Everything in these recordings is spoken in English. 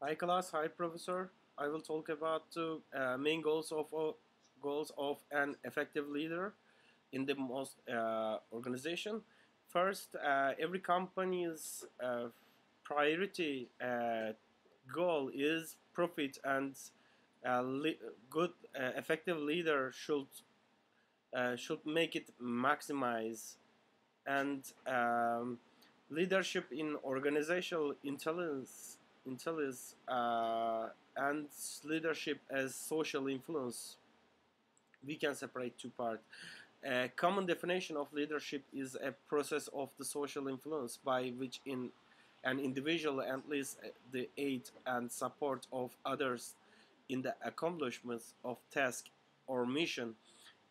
Hi class, hi professor. I will talk about the uh, main goals of uh, goals of an effective leader in the most uh, organization. First, uh, every company's uh, priority uh, goal is profit, and a good, effective leader should should make it maximize. And um, leadership in organizational intelligence intelligence uh, and leadership as social influence we can separate two parts. A common definition of leadership is a process of the social influence by which in an individual enlists the aid and support of others in the accomplishments of task or mission.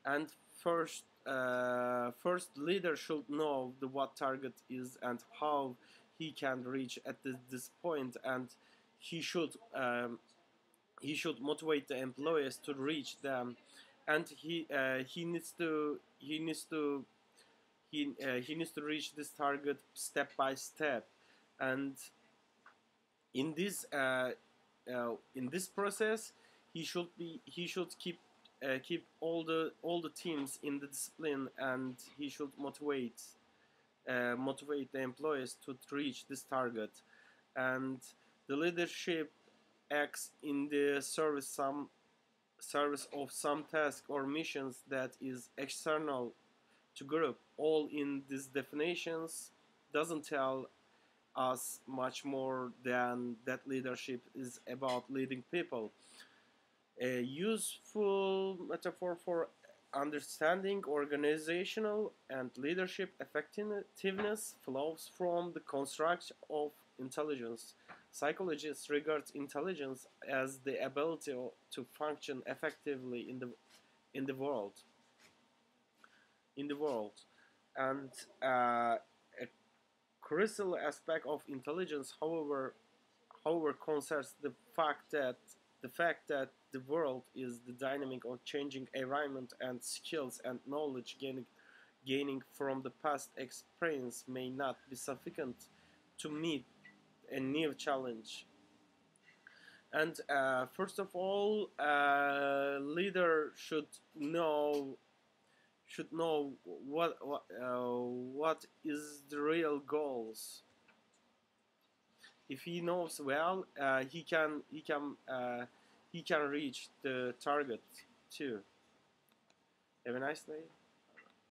And first uh, first leader should know the what target is and how he can reach at this, this point and he should um, he should motivate the employees to reach them. And he uh, he needs to he needs to he uh, he needs to reach this target step by step. And in this uh, uh in this process he should be he should keep uh, keep all the all the teams in the discipline and he should motivate Uh, motivate the employees to reach this target. And the leadership acts in the service some service of some task or missions that is external to group. All in these definitions doesn't tell us much more than that leadership is about leading people. A useful metaphor for understanding organizational and leadership effectiveness flows from the construct of intelligence. Psychologists regard intelligence as the ability to function effectively in the in the world. In the world, and uh, a crucial aspect of intelligence, however, however, concerns the fact that the fact that the world is the dynamic or changing environment and skills and knowledge gaining, gaining from the past experience may not be sufficient to meet a new challenge. And uh, first of all, a leader should know should know what what, uh, what is the real goals if he knows well, uh, he can he can uh, he can reach the target too. Have a nice day.